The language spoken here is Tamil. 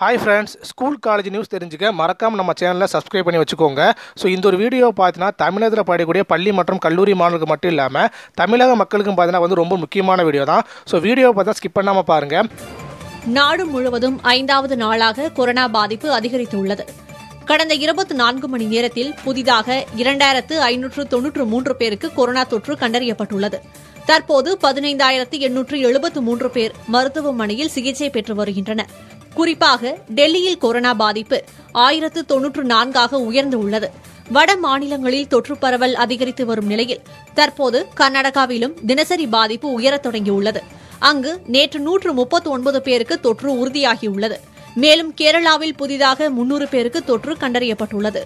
Hi friends school college news தெரிஞ்சுக்க மறக்காம நம்ம சேனலை சப்ஸ்கிரைப் பண்ணி வச்சுக்கோங்க. ஸோ இந்த ஒரு வீடியோ பார்த்தீங்கன்னா தமிழகத்தில் படிக்கக்கூடிய பள்ளி மற்றும் கல்லூரி மாணவர்களுக்கு மட்டும் இல்லாமல் தமிழக மக்களுக்கும் பார்த்தீங்கன்னா வந்து ரொம்ப முக்கியமான வீடியோ தான். ஸோ வீடியோ பார்த்தா ஸ்கிப் பண்ணாமல் பாருங்கள் நாடு முழுவதும் ஐந்தாவது நாளாக கொரோனா பாதிப்பு அதிகரித்துள்ளது. கடந்த இருபத்தி நான்கு மணி நேரத்தில் புதிதாக இரண்டாயிரத்து ஐநூற்று தொன்னூற்று மூன்று பேருக்கு கொரோனா தொற்று கண்டறியப்பட்டுள்ளது. தற்போது பதினைந்தாயிரத்து எண்ணூற்று எழுபத்து மூன்று பேர் மருத்துவமனையில் சிகிச்சை பெற்று வருகின்றனர். குறிப்பாக டெல்லியில் கொரோனா பாதிப்பு ஆயிரத்து தொன்னூற்று நான்காக உயர்ந்துள்ளது வட மாநிலங்களில் தொற்று பரவல் அதிகரித்து வரும் நிலையில் தற்போது கர்நாடகாவிலும் தினசரி பாதிப்பு உயரத் தொடங்கியுள்ளது. அங்கு நேற்று நூற்று முப்பத்து ஒன்பது பேருக்கு தொற்று உறுதியாகியுள்ளது. மேலும் கேரளாவில் புதிதாக முன்னூறு பேருக்கு தொற்று கண்டறியப்பட்டுள்ளது.